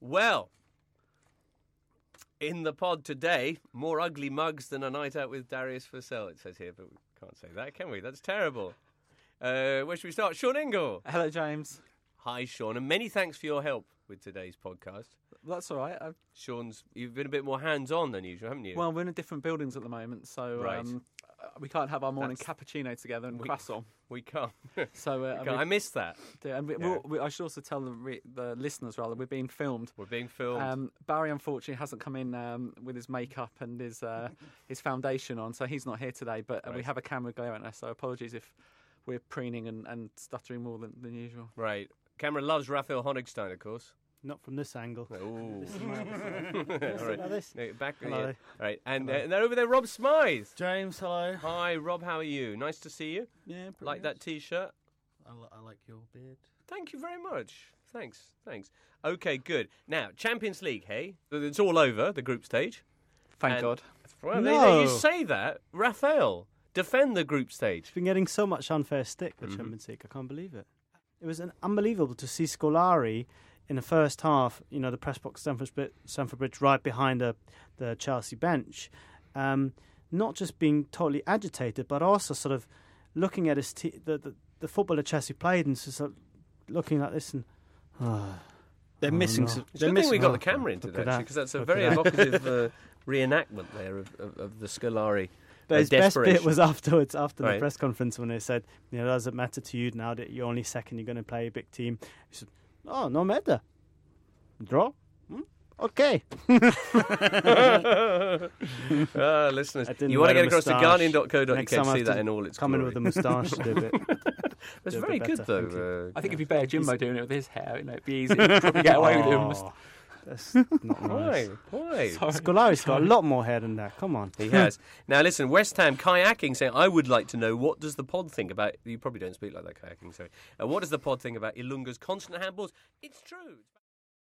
Well, in the pod today, more ugly mugs than a night out with Darius Vassell, it says here, but we can't say that, can we? That's terrible. Uh, where should we start? Sean Ingle. Hello, James. Hi, Sean, and many thanks for your help with today's podcast. That's all right. I've, Sean's, you've been a bit more hands on than usual, haven't you? well, we're in different buildings at the moment, so Right. um, we can't have our morning That's- cappuccino together and We- croissant. we can't. So uh, I missed that. and we, Yeah. we'll- we, I should also tell the, re- the listeners rather we're being filmed. We're being filmed. Um, Barry unfortunately hasn't come in um, with his makeup and his uh, his foundation on, so he's not here today. But uh, we Right. have a camera going now, so apologies if we're preening and, and stuttering more than, than usual. right. Cameron loves Raphael Honigstein, of course. Not from this angle. Ooh. This is my All right. this. No, back Hello. yeah. Right, and, uh, Hello. and then over there, Rob Smyth. James, hello. Hi, Rob. How are you? Nice to see you. Yeah, pretty Like that. T-shirt. I, li- I like your beard. Thank you very much. Thanks. Thanks. Okay, good. Now, Champions League. Hey, it's all over the group stage. Thank And- God. Well, they- they- you say that, Raphael. Defend the group stage. It's been getting so much unfair stick with Mhm. Champions League. I can't believe it. It was an unbelievable to see Scolari in the first half. You know, the press box Stamford Bridge, Stamford Bridge right behind the the Chelsea bench. Um, not just being totally agitated, but also sort of looking at his te- the, the the football that Chelsea played and just sort of looking like this and. They're Oh, missing. no. some- They're good thing we got oh, the camera into at that that. because that's a very evocative uh, reenactment there of, of, of the Scolari. But uh, his best bit was afterwards, after Right. the press conference, when they said, "You know, does it matter to you now that you're only second? You're going to play a big team." He said, "Oh, no matter. Draw. Hmm? Okay." Ah, listeners, you want to get across to moustache. guardian.co.uk Next to time I see have that to in all its Come in glory. with a moustache to do a bit. It's do a very bit good better, thank though. I think uh, if you bear Jimbo doing it with his hair, you know, it'd be easy. He'd probably get away with it. That's not why? nice. Why? Sorry. Scolari's got a lot more hair than that. Come on. He has. now listen, West Ham kayaking saying, I would like to know what does the pod think about you probably don't speak like that kayaking, sorry. Uh, what does the pod think about Ilunga's constant handballs? It's true.